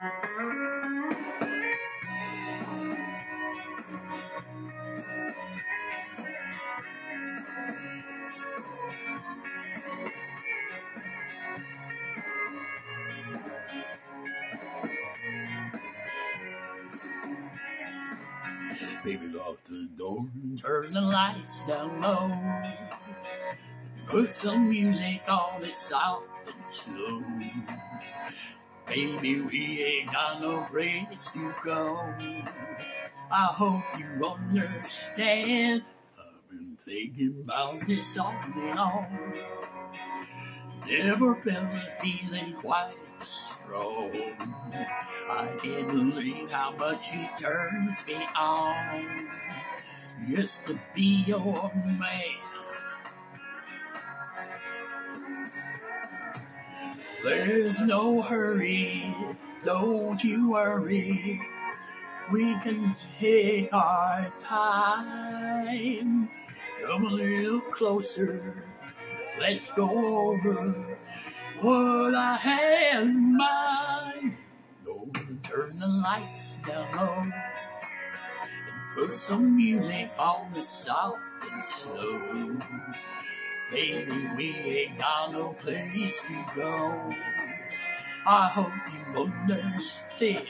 Baby, lock the door and turn the lights down low. Put some music on it soft and slow. Baby, we ain't got no place to go. I hope you understand. I've been thinking about this all day long. Never felt a feeling quite strong. I can't believe how much it turns me on just to be your man. There's no hurry, don't you worry. We can take our time. Come a little closer. Let's go over what I had in mind. Turn the lights down low and put some music on the soft and slow. Baby, we ain't got no place to go. I hope you understand.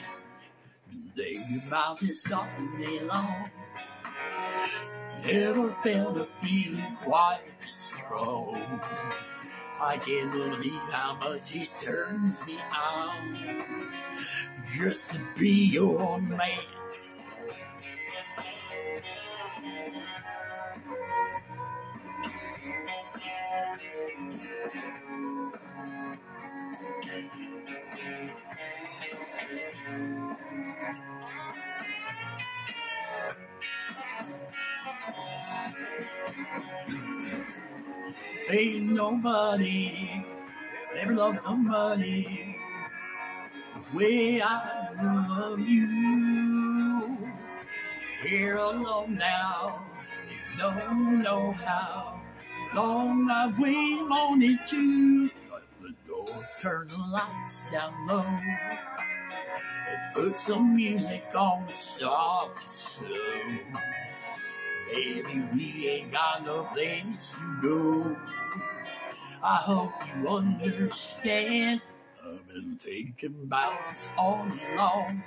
Thinking about this all day long. Never felt a feeling quite strong. I can't believe how much it turns me on just to be your man. Ain't nobody ever loved somebody the way I love you. We're alone now, you don't know how long I've waited on it to. The door, turn the lights down low, put some music on soft and slow. Baby, we ain't got no place to go. I hope you understand. I've been thinking about this all day long.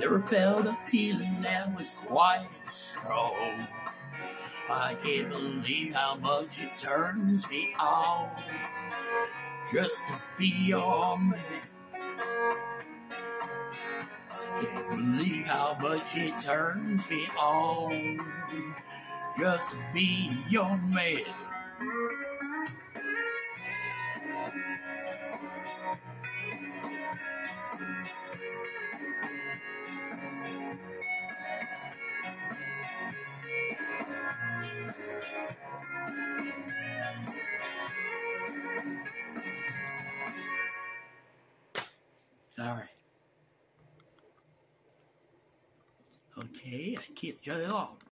Never felt a feeling that was quite strong. I can't believe how much it turns me on just to be your man. Believe how much it turns me on just be your man. All right. Okay, I can't shut it all.